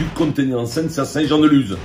du Contenir en Seine, c'est à Saint-Jean-de-Luz.